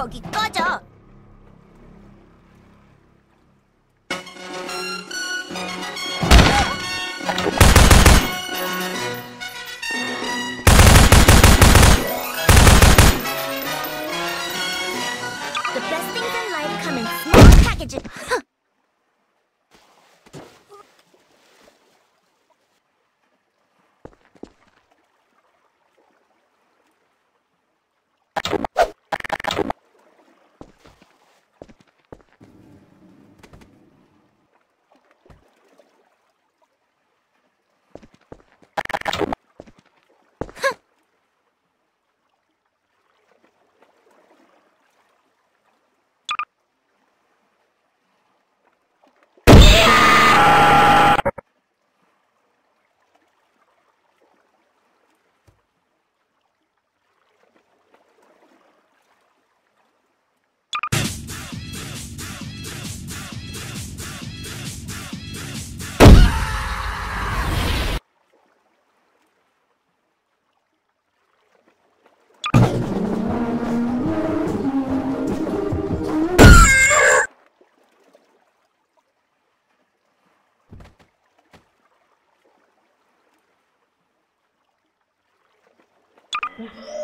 거기 꺼져. The best things in life come in small packages.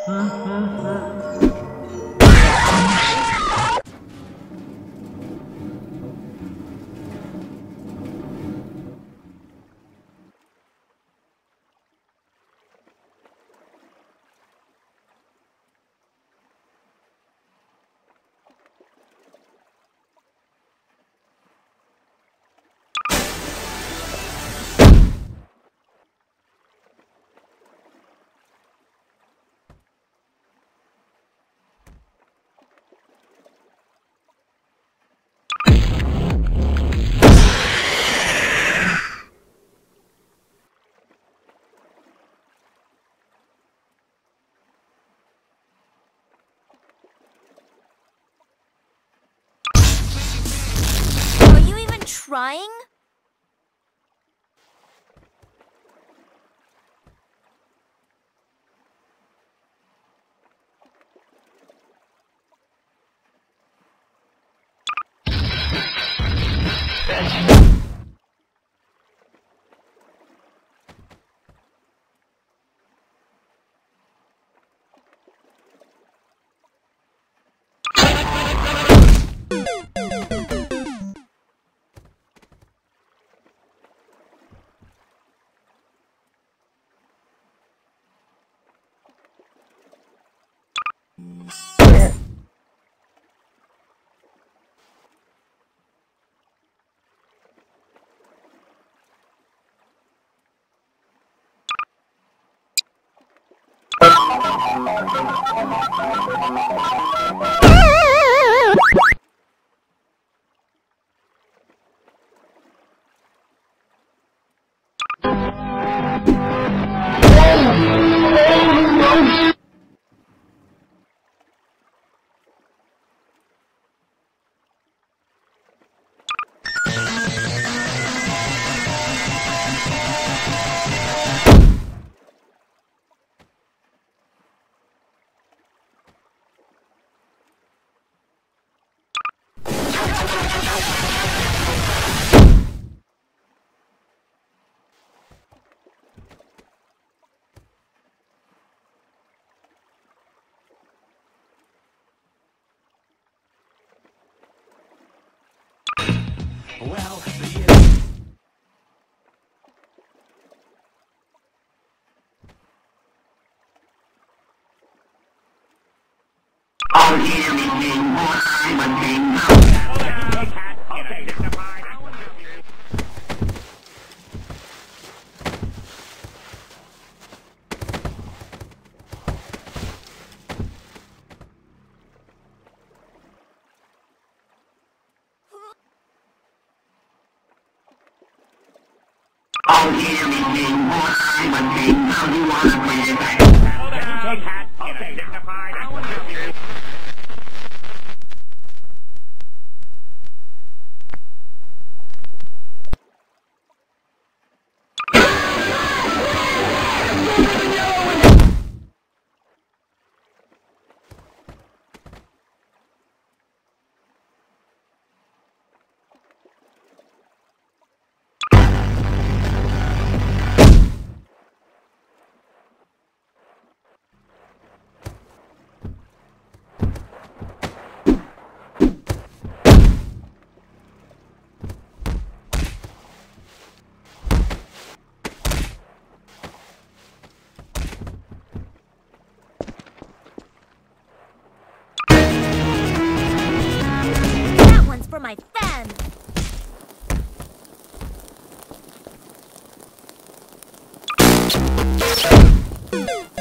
嗯嗯嗯 crying? Thank you. well. All human being, what I'm a thing now. Even trying? Well, the Okay, On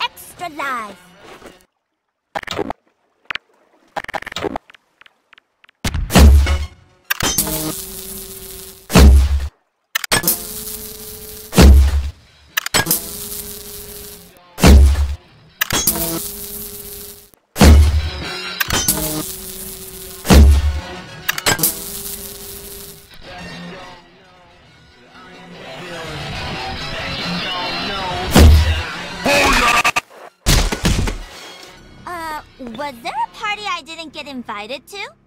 Extra life. Was there a party I didn't get invited to?